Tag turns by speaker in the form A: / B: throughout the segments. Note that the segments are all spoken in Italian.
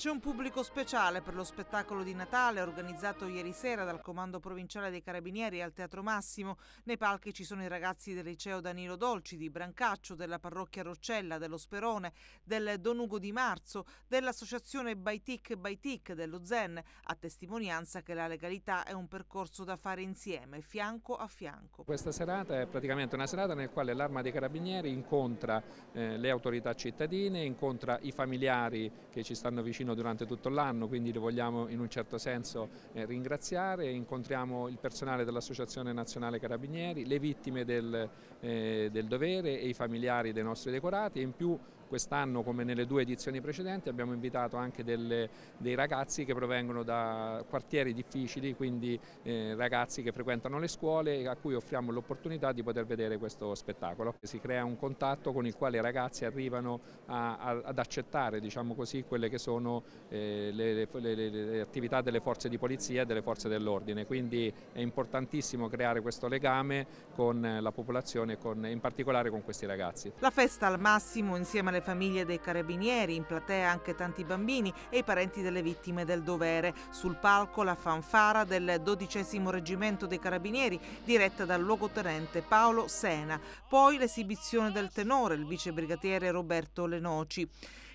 A: C'è un pubblico speciale per lo spettacolo di Natale organizzato ieri sera dal Comando Provinciale dei Carabinieri al Teatro Massimo. Nei palchi ci sono i ragazzi del liceo Danilo Dolci di Brancaccio, della parrocchia Roccella, dello Sperone, del Don Ugo di Marzo, dell'associazione Baitic Baitic dello Zen, a testimonianza che la legalità è un percorso da fare insieme, fianco a fianco.
B: Questa serata è praticamente una serata nel quale l'Arma dei Carabinieri incontra eh, le autorità cittadine, incontra i familiari che ci stanno vicino vicino durante tutto l'anno, quindi li vogliamo in un certo senso eh, ringraziare. Incontriamo il personale dell'Associazione Nazionale Carabinieri, le vittime del, eh, del dovere e i familiari dei nostri decorati e in più Quest'anno, come nelle due edizioni precedenti, abbiamo invitato anche delle, dei ragazzi che provengono da quartieri difficili, quindi eh, ragazzi che frequentano le scuole e a cui offriamo l'opportunità di poter vedere questo spettacolo. Si crea un contatto con il quale i ragazzi arrivano a, a, ad accettare diciamo così, quelle che sono eh, le, le, le, le attività delle forze di polizia e delle forze dell'ordine, quindi è importantissimo creare questo legame con la popolazione, con, in particolare con questi ragazzi.
A: La festa al massimo insieme alle le famiglie dei carabinieri, in platea anche tanti bambini e i parenti delle vittime del dovere. Sul palco la fanfara del dodicesimo reggimento dei carabinieri diretta dal luogotenente Paolo Sena, poi l'esibizione del tenore, il vice brigatiere Roberto Lenoci.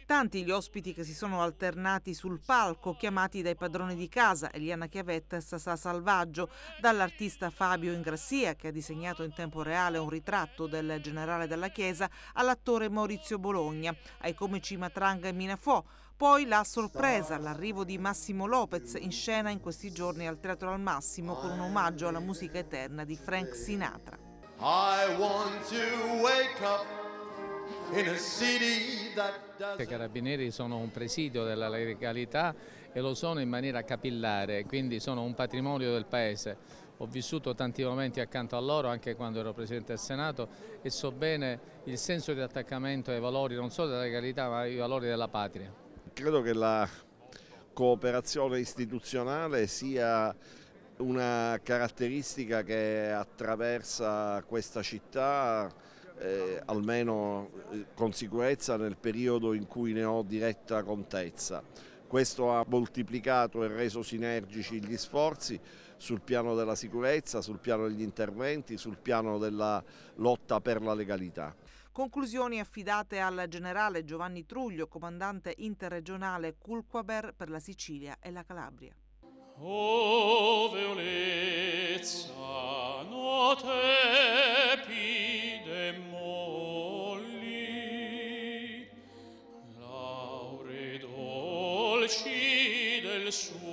A: Tanti gli ospiti che si sono alternati sul palco, chiamati dai padroni di casa, Eliana Chiavetta e Sasà Salvaggio, dall'artista Fabio Ingrassia, che ha disegnato in tempo reale un ritratto del generale della Chiesa, all'attore Maurizio Bologna, ai comici Matranga e Minafò, poi la sorpresa, l'arrivo di Massimo Lopez in scena in questi giorni al Teatro al Massimo con un omaggio alla musica eterna di Frank Sinatra. I want to wake up
C: i carabinieri sono un presidio della legalità e lo sono in maniera capillare, quindi sono un patrimonio del Paese. Ho vissuto tanti momenti accanto a loro anche quando ero Presidente del Senato e so bene il senso di attaccamento ai valori non solo della legalità ma ai valori della patria.
D: Credo che la cooperazione istituzionale sia una caratteristica che attraversa questa città eh, almeno eh, con sicurezza nel periodo in cui ne ho diretta contezza. Questo ha moltiplicato e reso sinergici gli sforzi sul piano della sicurezza, sul piano degli interventi, sul piano della lotta per la legalità.
A: Conclusioni affidate al generale Giovanni Truglio, comandante interregionale Culquaber per la Sicilia e la Calabria.
E: O Veolezza, laure dolci del suo